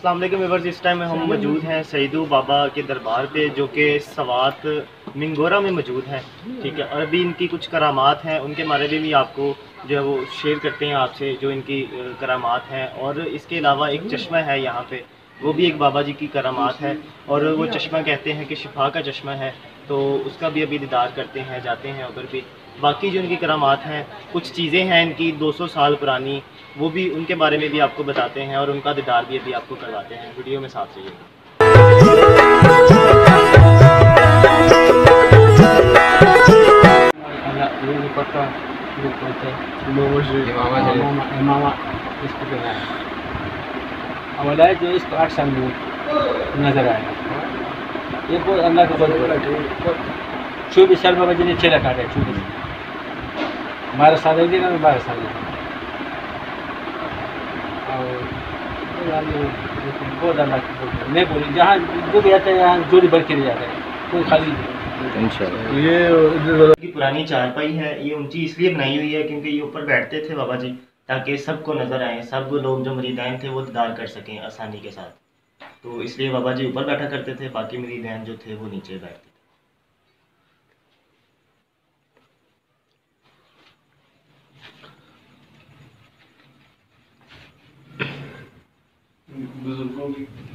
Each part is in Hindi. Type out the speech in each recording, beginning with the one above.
अस्सलाम वालेकुम व्यूअर्स इस टाइम में हम मौजूद हैं सईदू बाबा के दरबार पे जो कि सवात मिंगोरा में मौजूद हैं। ठीक है और अभी इनकी कुछ करामात हैं उनके बारे में भी आपको जो है वो शेयर करते हैं आपसे जो इनकी करामात हैं। और इसके अलावा एक चश्मा है यहाँ पे वो भी एक बाबा जी की करामात है। और वो चश्मा कहते हैं कि शिफा का चश्मा है तो उसका भी अभी दीदार करते हैं जाते हैं उधर भी। बाकी जो इनकी करामात हैं कुछ चीज़ें हैं इनकी 200 साल पुरानी वो भी उनके बारे में भी आपको बताते हैं और उनका दीदार भी अभी आपको करवाते हैं। वीडियो में साथ चाहिए। इसको जो है इसको आठ साल में नज़र आया ये बहुत अल्लाह का बहुत बड़ा चौबीस साल बाबा जी ने चेला काटा चौबीस। बारह साल मैं बारह साल और ये बहुत अल्लाह की बोली जहाँ जो भी आता है यहाँ जोड़ी बढ़ के ले जाता है। कोई खाली नहीं ये पुरानी चारपाई है ये ऊँची इसलिए बनाई हुई है क्योंकि ये ऊपर बैठते थे बाबा जी ताकि सबको नज़र आए सब लोग जो मरीदान थे वो दीदार कर सकें आसानी के साथ। तो इसलिए बाबा जी ऊपर बैठा करते थे बाकी मरीदान जो थे वो नीचे बैठते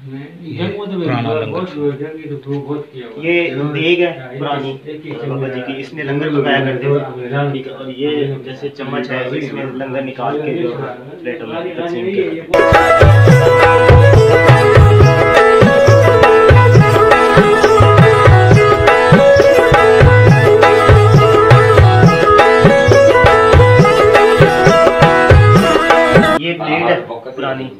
ये देग है। पुरानी बाबा जी की इसमें लंगर पकाया करते ठीक है और ये जैसे चम्मच है इसमें लंगर निकाल के जो प्लेटों में तकसीम किया। ये प्लेट है पुरानी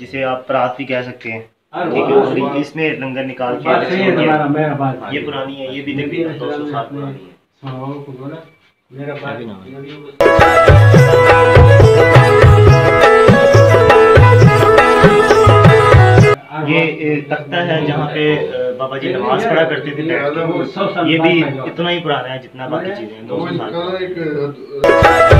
जिसे आप परात भी कह सकते हैं। इसमें लंगर निकाल के ये पुरानी है ये भी तकरीबन दो सौ साल पुरानी है। मेरा ये तख्ता है जहाँ पे बाबा जी नमाज़ पढ़ा करते थे ये भी इतना ही पुराना है जितना बाकी चीज़ें हैं दो सौ साल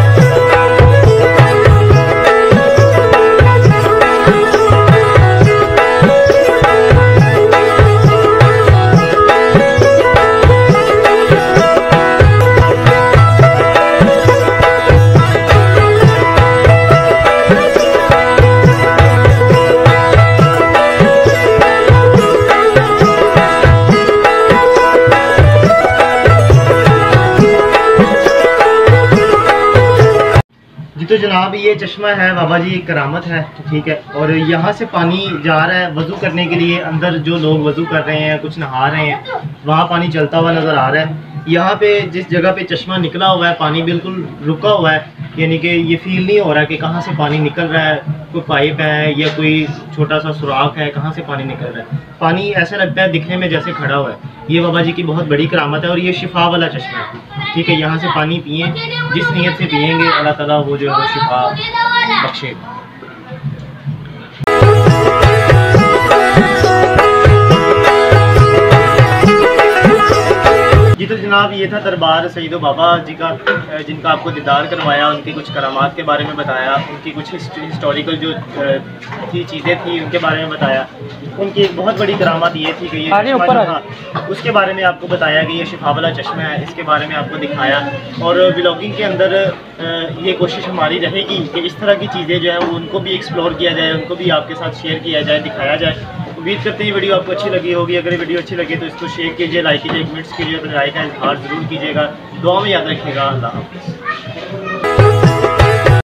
तो जनाब, ये चश्मा है, बाबा जी करामत है ठीक है। और यहाँ से पानी जा रहा है वज़ू करने के लिए, अंदर जो लोग वज़ू कर रहे हैं, कुछ नहा रहे हैं, वहाँ पानी चलता हुआ नज़र आ रहा है। यहाँ पे, जिस जगह पे चश्मा निकला हुआ है, पानी बिल्कुल रुका हुआ है, यानी कि ये फील नहीं हो रहा कि कहाँ से पानी निकल रहा है, कोई पाइप है या कोई छोटा सा सुराख है, कहाँ से पानी निकल रहा है। पानी ऐसा लगता है दिखने में जैसे खड़ा हुआ है। ये बाबा जी की बहुत बड़ी करामत है और ये शिफा वाला चश्मा है। ठीक है, यहाँ से पानी पिए। जिस नीयत से पियेंगे अल्लाह ताला वो जो है शिफा बख्शेगा। तो जनाब ये था दरबार सईद बाबा जी का जिनका आपको दीदार करवाया उनकी कुछ करामात के बारे में बताया उनकी कुछ हिस्टोरिकल जो थी चीज़ें थी उनके बारे में बताया। उनकी एक बहुत बड़ी करामात ये थी कि ये ऊपर उसके बारे में आपको बताया कि ये शिफा वाला चश्मा है इसके बारे में आपको दिखाया। और ब्लॉगिंग के अंदर ये कोशिश हमारी रहेगी कि इस तरह की चीज़ें जो है उनको भी एक्सप्लोर किया जाए उनको भी आपके साथ शेयर किया जाए दिखाया जाए। उम्मीद करते हैं वीडियो आपको अच्छी लगी होगी। अगर वीडियो अच्छी लगी तो इसको शेयर कीजिए लाइक कीजिए कमेंट्स कीजिए अपने राय का इजहार ज़रूर कीजिएगा। दुआ में याद रखिएगा। अल्लाह हाफ़िज़।